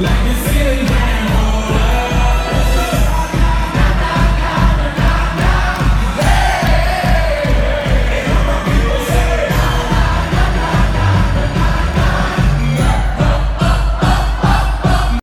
Let me see.